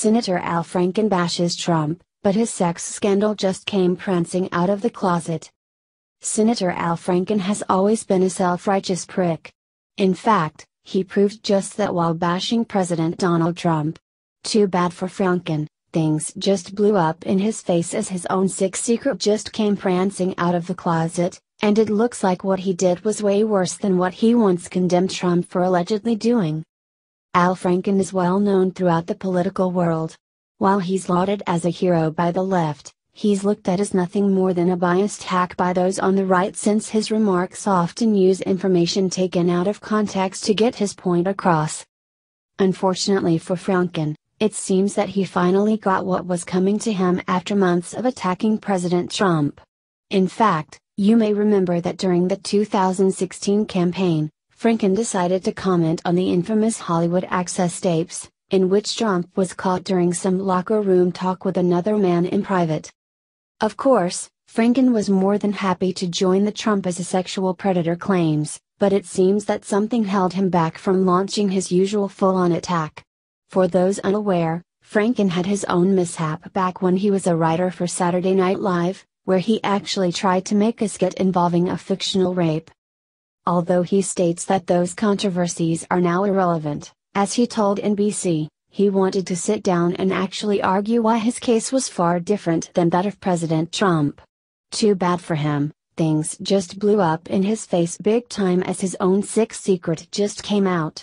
Senator Al Franken bashes Trump, but his sex scandal just came prancing out of the closet. Senator Al Franken has always been a self righteous prick. In fact, he proved just that while bashing President Donald Trump. Too bad for Franken, things just blew up in his face as his own sick secret just came prancing out of the closet, and it looks like what he did was way worse than what he once condemned Trump for allegedly doing. Al Franken is well known throughout the political world. While he's lauded as a hero by the left, he's looked at as nothing more than a biased hack by those on the right since his remarks often use information taken out of context to get his point across. Unfortunately for Franken, it seems that he finally got what was coming to him after months of attacking President Trump. In fact, you may remember that during the 2016 campaign, Franken decided to comment on the infamous Hollywood Access tapes, in which Trump was caught during some locker room talk with another man in private. Of course, Franken was more than happy to join the Trump as a sexual predator claims, but it seems that something held him back from launching his usual full on attack. For those unaware, Franken had his own mishap back when he was a writer for Saturday Night Live, where he actually tried to make a skit involving a fictional rape. Although he states that those controversies are now irrelevant, as he told NBC, he wanted to sit down and actually argue why his case was far different than that of President Trump. Too bad for him, things just blew up in his face big time as his own sick secret just came out.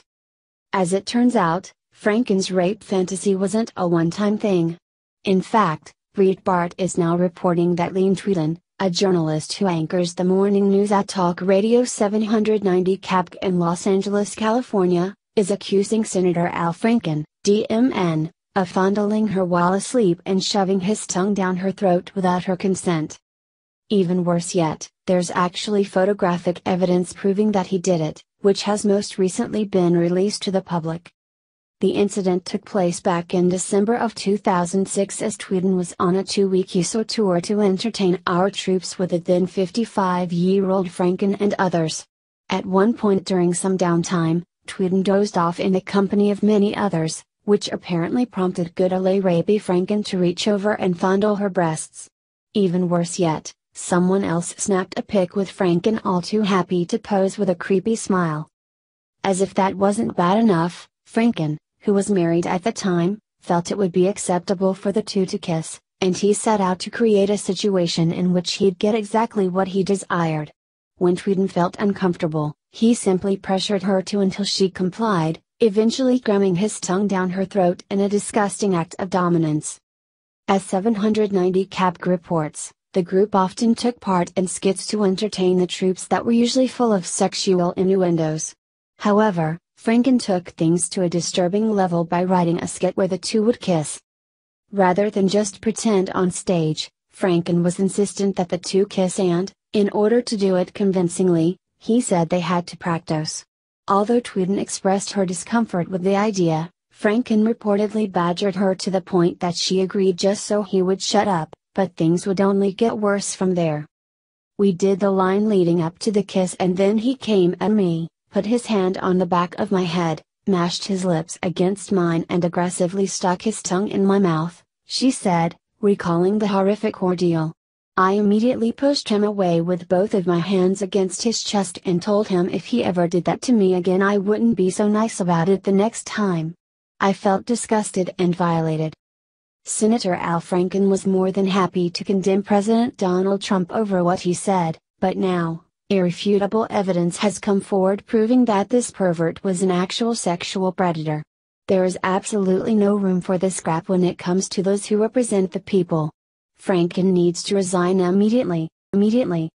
As it turns out, Franken's rape fantasy wasn't a one time thing. In fact, Breitbart is now reporting that Leigh Tweeden, a journalist who anchors the morning news at Talk Radio 790 KABC in Los Angeles, California, is accusing Senator Al Franken, DMN, of fondling her while asleep and shoving his tongue down her throat without her consent. Even worse yet, there's actually photographic evidence proving that he did it, which has most recently been released to the public. The incident took place back in December of 2006 as Tweeden was on a two-week USO tour to entertain our troops with a then 55-year-old Franken and others. At one point during some downtime, Tweeden dozed off in the company of many others, which apparently prompted good LA rapey Franken to reach over and fondle her breasts. Even worse yet, someone else snapped a pic with Franken all too happy to pose with a creepy smile. As if that wasn't bad enough, Franken, who was married at the time, felt it would be acceptable for the two to kiss, and he set out to create a situation in which he'd get exactly what he desired. When Tweeden felt uncomfortable, he simply pressured her to until she complied, eventually cramming his tongue down her throat in a disgusting act of dominance. As 790 CAP reports, the group often took part in skits to entertain the troops that were usually full of sexual innuendos. However, Franken took things to a disturbing level by writing a skit where the two would kiss. Rather than just pretend on stage, Franken was insistent that the two kiss and, in order to do it convincingly, he said they had to practice. Although Tweeden expressed her discomfort with the idea, Franken reportedly badgered her to the point that she agreed just so he would shut up, but things would only get worse from there. We did the line leading up to the kiss and then he came at me, put his hand on the back of my head, mashed his lips against mine and aggressively stuck his tongue in my mouth, she said, recalling the horrific ordeal. I immediately pushed him away with both of my hands against his chest and told him if he ever did that to me again I wouldn't be so nice about it the next time. I felt disgusted and violated. Senator Al Franken was more than happy to condemn President Donald Trump over what he said, but now, Irrefutable evidence has come forward proving that this pervert was an actual sexual predator. There is absolutely no room for this crap when it comes to those who represent the people. Franken needs to resign immediately, immediately.